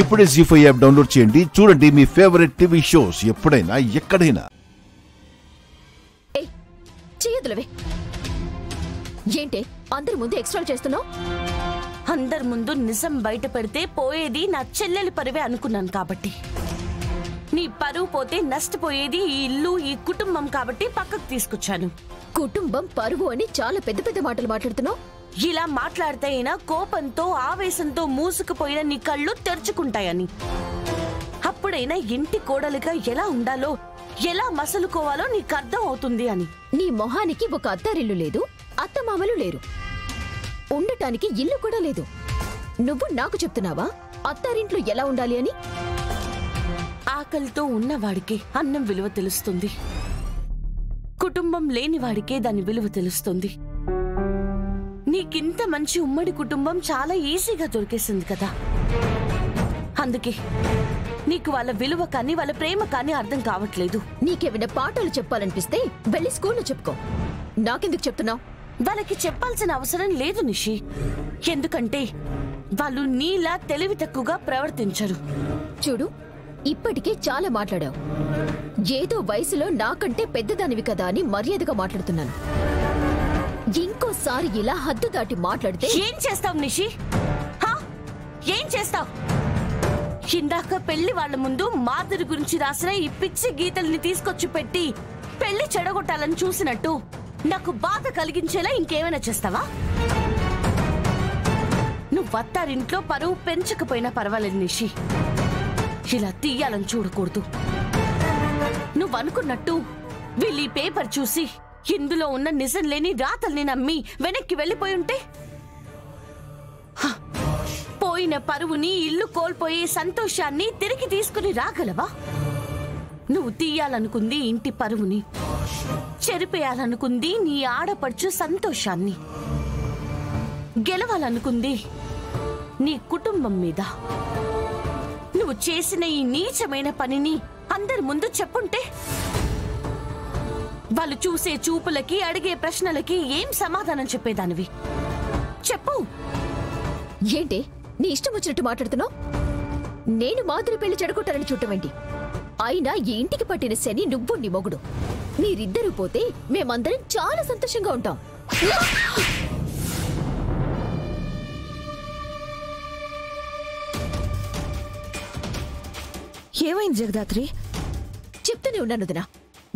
ఇప్పుడే G five app download చేయండి. చూడండి మీ ఫేవరెట్ టీవీ షోస్ ఎప్పుడైనా ఎక్కడైనా. ఏయ్ చెయ్యదులవే ఏంటే అందరి ముందు ఎక్స్ట్రా చేస్తున్నావు? అందరి ముందు నిజం బయట పెడితే పోయేది నా చెల్లెలి పరువే అనుకున్నాను కాబట్టి. నీ పరువు పోతే నష్టపోయేది ఈ ఇల్లు ఈ కుటుంబం కాబట్టి పక్కకు తీసుకొచ్చాను. కుటుంబం పరువు అని చాలా పెద్ద పెద్ద మాటలు మాట్లాడుతున్నావు? ఇలా మాట్లాడితే అయినా కోపంతో ఆవేశంతో మూసుకుపోయిన నీ కళ్ళు తెరుచుకుంటాయని. అప్పుడైనా ఇంటి కోడలిగా ఎలా ఉండాలో ఎలా మసలుకోవాలో నీకు అర్థం అవుతుంది అని. నీ మొహానికి ఒక అత్తారిల్లు లేదు అత్తమామలు లేరు. ఉండటానికి ఇల్లు కూడా లేదు. నువ్వు నాకు చెప్తున్నావా అత్తారింట్లో ఎలా ఉండాలి అని? ఆకలితో ఉన్నవాడికి అన్నం విలువ తెలుస్తుంది. కుటుంబం లేని వాడికే దాని విలువ తెలుస్తుంది. నీకింత మంచి ఉమ్మడి కుటుంబం చాలా ఈజీగా దొరికేసింది కదా. అందుకే నీకు వాళ్ళ విలువ కానీ వాళ్ళ ప్రేమ కానీ అర్థం కావట్లేదు. నీకేమైనా పాఠాలు చెప్పాలనిపిస్తే వెళ్ళి స్కూల్లో చెప్పుకో. నాకెందుకు చెప్తున్నావు? వాళ్ళకి చెప్పాల్సిన అవసరం లేదు నిషి. ఎందుకంటే వాళ్ళు నీలా తెలివి తక్కువగా ప్రవర్తించరు. చూడు ఇప్పటికే చాలా మాట్లాడావు. ఏదో వయసులో నాకంటే పెద్దదానివి కదా అని మర్యాదగా మాట్లాడుతున్నాను. ఇంకోసారి ఇలా హద్దు దాటి మాట్లాడితే ఏం చేస్తావు నిషి? హా? ఏం చేస్తావు? ఇందాక పెళ్ళి వాళ్ళ ముందు మాధురి గురించి రాసిన ఈ పిచ్చి గీతల్ని తీసుకొచ్చి పెట్టి పెళ్ళి చెడగొట్టాలని చూసినట్టు నాకు బాధ కలిగించేలా ఇంకేమైనా చేస్తావా? నువ్వు వత్తారింట్లో పరువు పెంచకపోయినా పర్వాలేదు నిషి. ఇలా తీయాలని చూడకూడదు. నువ్వు అనుకున్నట్టు వీళ్ళు ఈ పేపర్ చూసి ఇందులో ఉన్న నిజం లేని రాతల్ని నమ్మి వెనక్కి వెళ్ళిపోయి ఉంటే? పోయిన పరువుని ఇల్లు కోల్పోయే సంతోషాన్ని తిరిగి తీసుకుని రాగలవా? నువ్వు తీయాలనుకుంది ఇంటి పరువుని చెరిపేయాలనుకుంది నీ ఆడపడుచు సంతోషాన్ని. గెలవాలనుకుంది నీ కుటుంబం మీద. నువ్వు చేసిన ఈ నీచమైన పనిని అందరి ముందు చెప్పుంటే? వాళ్ళు చూసే చూపులకి అడిగే ప్రశ్నలకి ఏం సమాధానం చెప్పేదానివి? చెప్పు. ఏంటి? నీ ఇష్టం వచ్చినట్టు మాట్లాడుతున్నావు? నేను మాధురి పెళ్ళి చెడగొట్టాలని చూడటమేంటి అయినా ఈ ఇంటికి పట్టిన శని నువ్వు నీ మొగుడు. మీరిద్దరూ పోతే మేమందరం చాలా సంతోషంగా ఉంటాం. ఏమైంది జగదాత్రి? చెప్తూనే ఉన్నాను వదినా.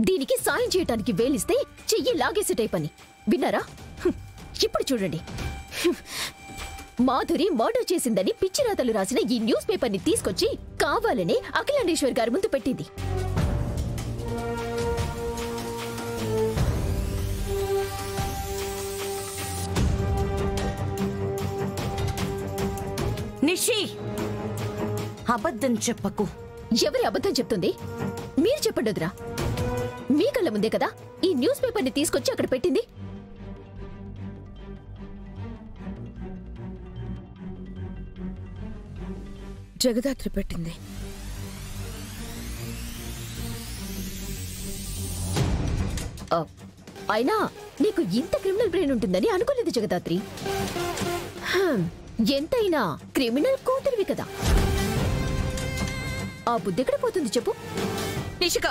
దీనికి సాయం చేయటానికి వేలిస్తే చెయ్యి లాగేసే టైప్ అని. విన్నారా. ఇప్పుడు చూడండి. మాధురి మర్డర్ చేసిందని పిచ్చిరాతలు రాసిన ఈ న్యూస్ పేపర్ని తీసుకొచ్చి కావాలనే అఖిలాండేశ్వర్ గారి ముందు పెట్టింది. నిషి! అబద్ధం చెప్పకు. ఎవరి అబద్ధం చెప్తుంది? మీరు చెప్పండి మీ కళ్ళ ముందే కదా? ఈ న్యూస్ పేపర్ని తీసుకొచ్చి అక్కడ పెట్టింది? జగదాత్రి పెట్టింది. అయినా నీకు ఇంత క్రిమినల్ బ్రెయిన్ ఉంటుందని అనుకోలేదు జగదాత్రి. ఎంతైనా క్రిమినల్ కూతురివి కదా. ఆ బుద్ధి ఎక్కడ పోతుంది చెప్పు? నిషిక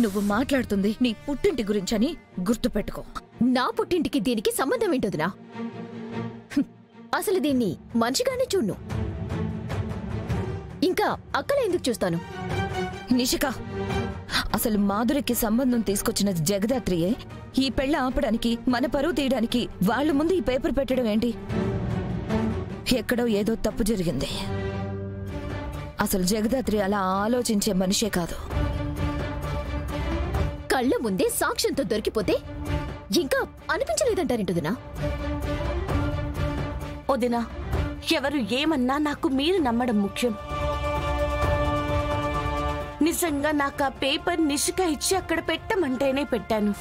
నువ్వు మాట్లాడుతుంది నీ పుట్టింటి గురించని గుర్తుపెట్టుకో. నా పుట్టింటికి దీనికి సంబంధం ఏంటోదినా అసలు దీన్ని మనిషిగానే చూడ్ను. ఇంకా అక్కల ఎందుకు చూస్తాను? నిషిక అసలు మాధురికి సంబంధం తీసుకొచ్చిన జగదాత్రియే ఈ పెళ్ళ ఆపడానికి మన పరువు తీయడానికి వాళ్ళ ముందు ఈ పేపర్ పెట్టడం ఏంటి? ఎక్కడో ఏదో తప్పు జరిగింది. అసలు జగదాత్రి అలా ఆలోచించే మనిషే కాదు. కళ్ళ ముందే సాక్ష్యంతో దొరికిపోతే ఇంకా అనిపించలేదంటారేంటోదినా వదినా ఎవరు ఏమన్నా నాకు మీరు నమ్మడం ముఖ్యం. నిజంగా నాకు ఆ పేపర్ నిషిక ఇచ్చి అక్కడ పెట్టమంటేనే పెట్టాను.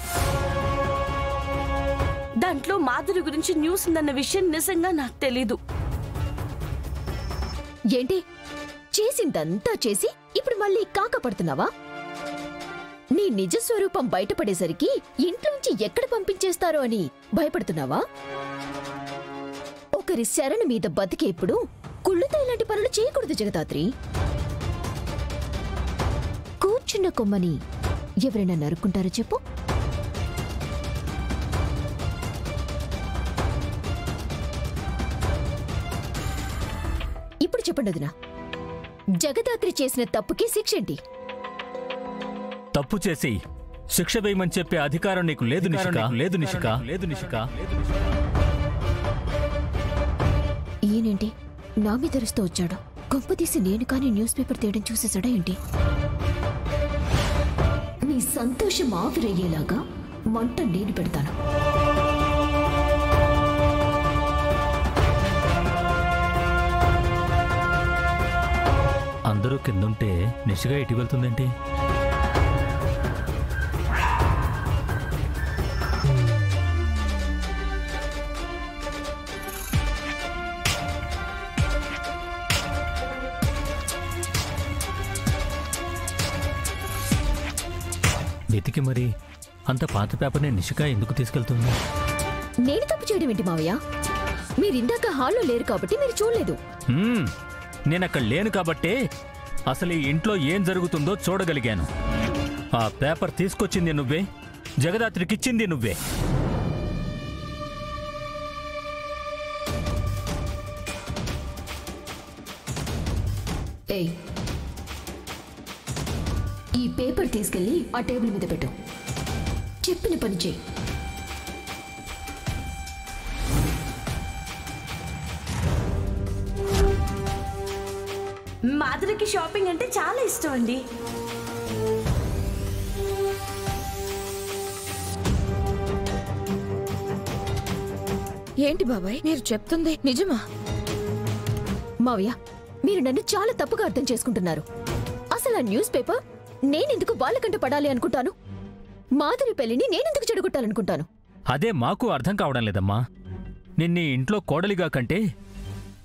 దాంట్లో మాధురి గురించి న్యూస్ ఉందన్న విషయం నిజంగా నాకు తెలీదు. ఏంటి? చేసిందంతా చేసి ఇప్పుడు మళ్ళీ కాక పడుతున్నావా? నీ నిజ స్వరూపం బయటపడేసరికి ఇంట్లోంచి ఎక్కడ పంపించేస్తారో అని భయపడుతున్నావా? ఒకరి శరణు మీద బతికేప్పుడు కుళ్ళుతో ఇలాంటి పనులు చేయకూడదు జగదాత్రి. కూర్చున్న కొమ్మని ఎవరైనా నరుక్కుంటారో చెప్పు? ఇప్పుడు చెప్పండి వదినా. జగదాత్రి చేసిన తప్పుకి శిక్ష ఏంటి? తప్పు చేసి శిక్ష వేయమని చెప్పే అధికారం నీకు లేదు నిషిక. లేదు నిషిక. లేదు నిషిక. ఈయనేంటి? నా మీద అరుస్తూ వచ్చాడు. గొప్ప తీసి నేను కానీ న్యూస్ పేపర్ తీయడం చూసేసాడా ఏంటి? నీ సంతోషం ఆవిరయ్యేలాగా మంట నేను పెడతాను. అందరూ కిందుంటే నిషిగా ఇటు వెళ్తుందేంటి? వెతికి మరి అంత పాత పేపర్ని నిషిక ఎందుకు తీసుకెళ్తుంది? నేను తప్పు చేయడం ఏంటి మావయ్య? మీరిందాక హాల్లో లేరు కాబట్టి మీరు చూడలేదు. హ్మ్, నేనక్కడ లేను కాబట్టే అసలు ఈ ఇంట్లో ఏం జరుగుతుందో చూడగలిగాను. ఆ పేపర్ తీసుకొచ్చింది నువ్వే. జగదాత్రికిచ్చింది నువ్వే. ఏయ్ ఈ పేపర్ తీసుకెళ్ళి ఆ టేబుల్ మీద పెట్టు. చెప్పిన పని చేయి. మాధురికి షాపింగ్ అంటే చాలా ఇష్టం అండి. ఏంటి బాబాయ్? మీరు చెప్తుంది నిజమా? మావయ్య మీరు నన్ను చాలా తప్పుగా అర్థం చేసుకుంటున్నారు. అసలు ఆ న్యూస్ పేపర్ నేనెందుకు వాళ్ళకంట పడాలి అనుకుంటాను? మాధురి పెళ్ళిని నేనెందుకు చెడగొట్టాలనుకుంటాను? అదే మాకు అర్థం కావడం లేదమ్మా. నిన్ని ఇంట్లో కోడలిగా కంటే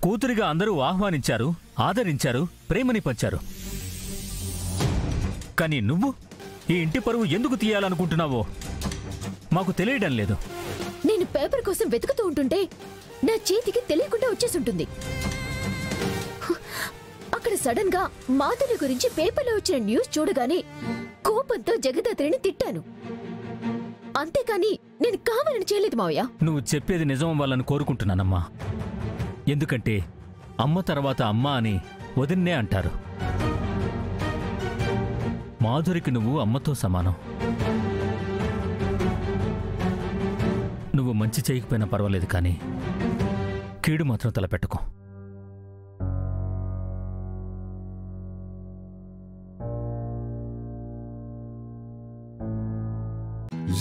కూతురిగా అందరూ ఆహ్వానించారు ఆదరించారు ప్రేమని పంచారు. కానీ నువ్వు ఈ ఇంటి పరువు ఎందుకు తీయాలనుకుంటున్నావో మాకు తెలియడం లేదు. నేను పేపర్ కోసం వెతుకుతూ ఉంటుంటే నా చేతికి తెలియకుండా హ్, అక్కడ సడన్గా మాధురి గురించి పేపర్లో వచ్చిన న్యూస్ చూడగానే కోపంతో జగదాత్రిని తిట్టాను. అంతేకాని నేను కావాలని చేయలేదు మావయ్య. నువ్వు చెప్పేది నిజం అవ్వాలని కోరుకుంటున్నానమ్మా. ఎందుకంటే అమ్మ తర్వాత అమ్మ అని వదిన్నే అంటారు. మాధురికి నువ్వు అమ్మతో సమానం. నువ్వు మంచి చేయకపోయినా పర్వాలేదు కానీ కీడు మాత్రం తలపెట్టుకో.